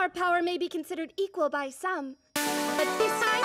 Our power may be considered equal by some, but this